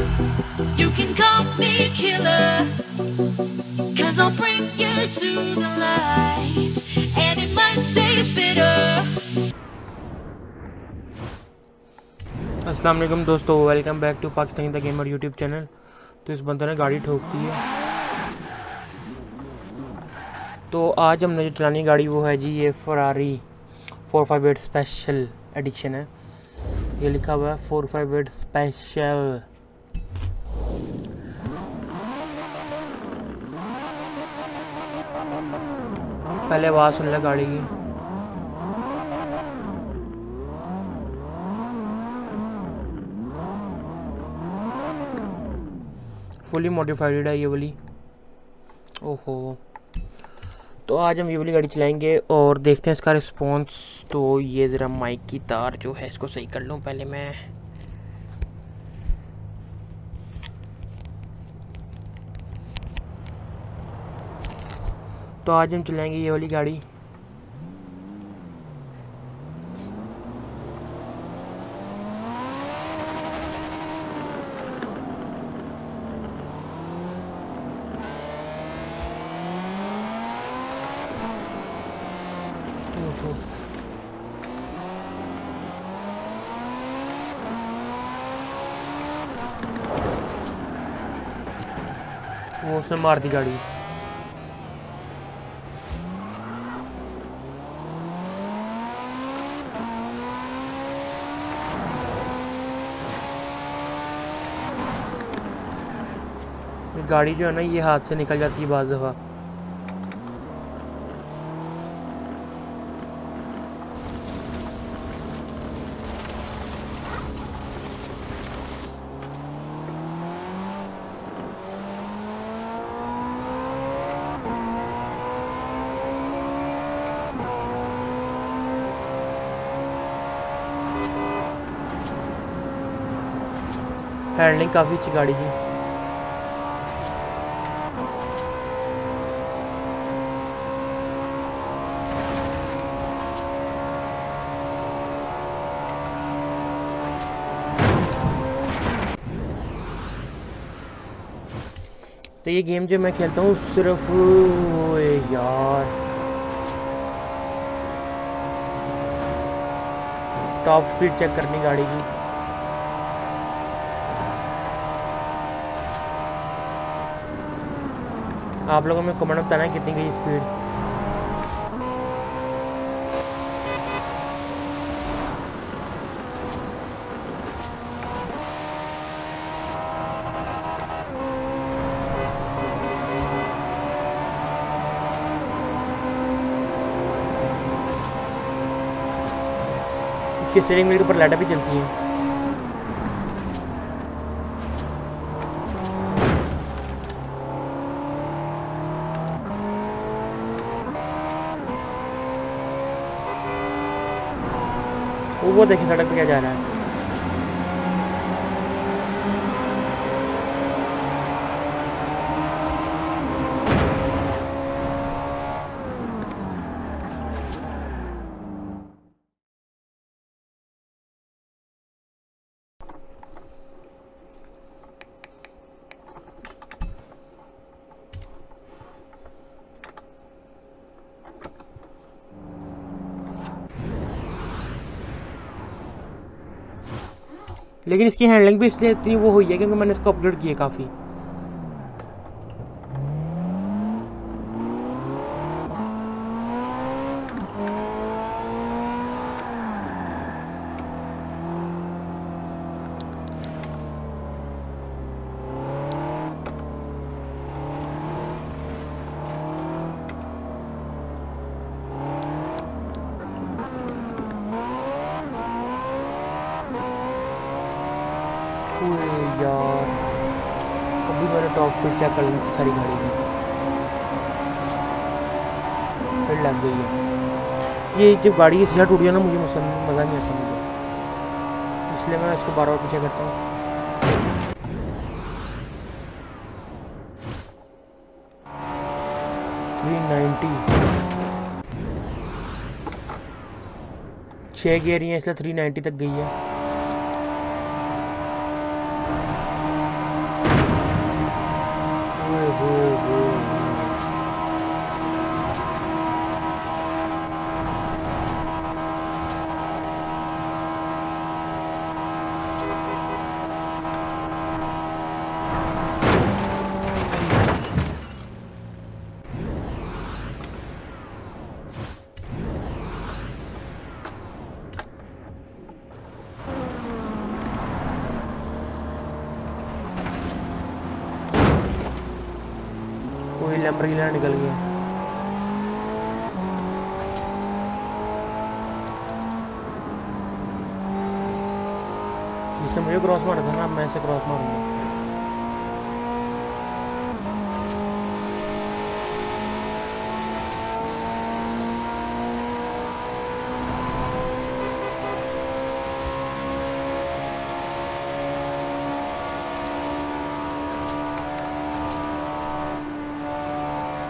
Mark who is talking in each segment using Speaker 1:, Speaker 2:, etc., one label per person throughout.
Speaker 1: You can call me killer. Cause I'll bring you to the light. And it might taste bitter.
Speaker 2: السلام علیکم دوستو welcome back to Pakistani the gamer YouTube channel تو اس بندے نے گاڑی ٹھوک دی ہے تو آج ہم نے جو چلانی گاڑی وہ ہے جی یہ Ferrari four five eight special edition ہے یہ لکھا ہوا ہے فور فائیو ایٹ اسپیشل پہلے آواز سن لے گاڑی کی۔ فلی موڈیفائڈ ہے یہ والی۔ اوہو۔ تو آج ہم یہ والی گاڑی چلائیں گے اور دیکھتے ہیں اس کا رسپانس تو یہ ذرا مائک کی تار جو ہے اس کو صحیح کر لوں پہلے میں۔ تو آج ہم چلائیں گے یہ والی گاڑی۔ وہ اس نے مار دی گاڑی۔ گاڑی جو ہے نا یہ ہاتھ سے نکل جاتی ہے بعض دفعہ۔ ہینڈلنگ کافی اچھی گاڑی کی تو یہ گیم جو میں کھیلتا ہوں صرف یار۔ ٹاپ سپیڈ چیک کرنی گاڑی کی۔ آپ لوگوں میں کمنٹ بتانا ہے کتنی گئی اسپیڈ اس کی اسٹیئرنگ ویل کے اوپر لائٹیں بھی چلتی ہیں۔ وہ دیکھیں سڑک پہ کیا جا رہا ہے۔ لیکن اس کی ہینڈلنگ بھی اس لیے اتنی وہ ہوئی ہے کیونکہ میں نے اس کو اپلوڈ کیا کافی اوئے یار ابھی میں ٹاپ اسپیڈ چیک کر لی تھی ساری گاڑی کی پھر لگ گئی ہے یہ جب گاڑی کی سیاہ ٹوٹ گیا نا مجھے مزہ نہیں آتا مجھے اس لیے میں اس کو بار بار پیچھے کرتا ہوں تھری نائنٹی چھ گیئر ہیں اس لیے تھری نائنٹی تک گئی ہے وہی لیمبرگینی نکل گیا جس سے مجھے کراس مارا تھا نا میں اسے کراس ماروں گا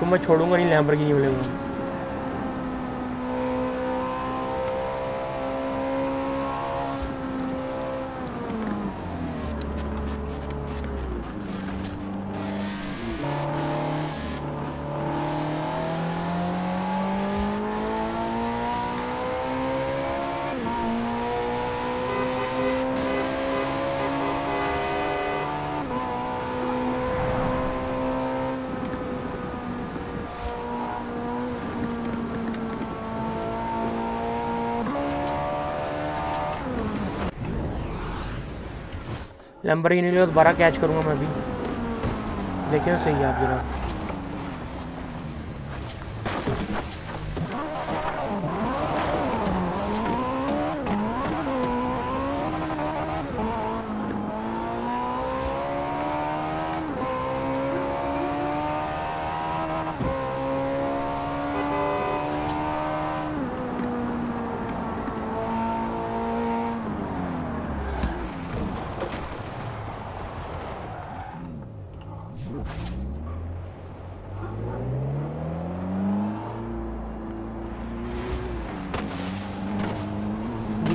Speaker 2: تو میں چھوڑوں گا نہیں لیمبرگینی والے کو۔ لیمبرگینی لیے دوبارہ کیچ کروں گا میں بھی۔ دیکھیں صحیح ہے آپ ذرا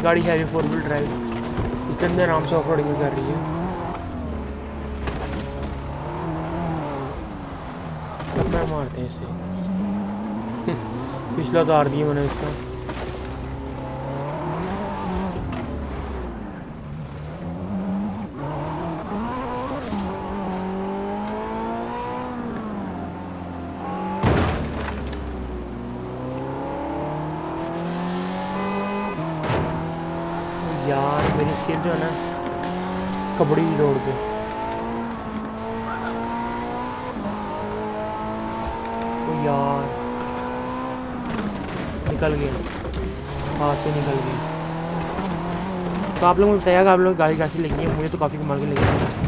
Speaker 2: گاڑی ہیوی فور ویل ڈرائیو اس کے اندر آرام سے آف روڈنگ بھی کر رہی ہے۔ مارتے ہیں اسے۔ پچھلا اتار دیا میں نے اس کا۔ یار جو ہے نا کبڑی روڈ پہ۔ او یار، نکل گئے۔ ہاتھ سے نکل گئے۔ تو آپ لوگوں کو بتایا کہ آپ لوگ گاڑی کیسی لگی ہے؟ مجھے تو کافی کمال کی لگی۔ ہے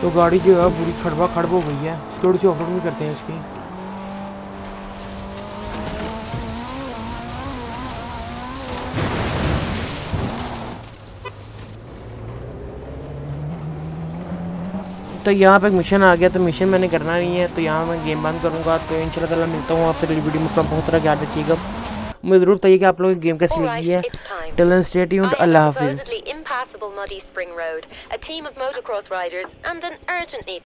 Speaker 2: تو گاڑی جو ہے پوری کھڑبا کھڑب ہو گئی ہے۔ تھوڑی سی آف روڈ بھی کرتے ہیں اس کی۔ تو یہاں پہ ایک مشن آ گیا تو مشن میں نے کرنا نہیں ہے۔ تو یہاں میں گیم بند کروں گا۔ تو ان شاء اللہ تعالیٰ ملتا ہوں۔ آپ سے ویڈیو میں بہت طرح یاد رکھیے گا۔ مجھے ضرور بتائیے کہ آپ لوگوں کی گیم کیسی لگی ہے۔ ٹلن ٹیونڈ اللہ حافظ۔
Speaker 3: Impassable muddy spring road, a team of motocross riders, and an urgent need